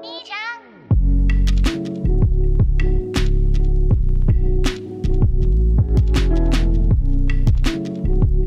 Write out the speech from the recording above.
你家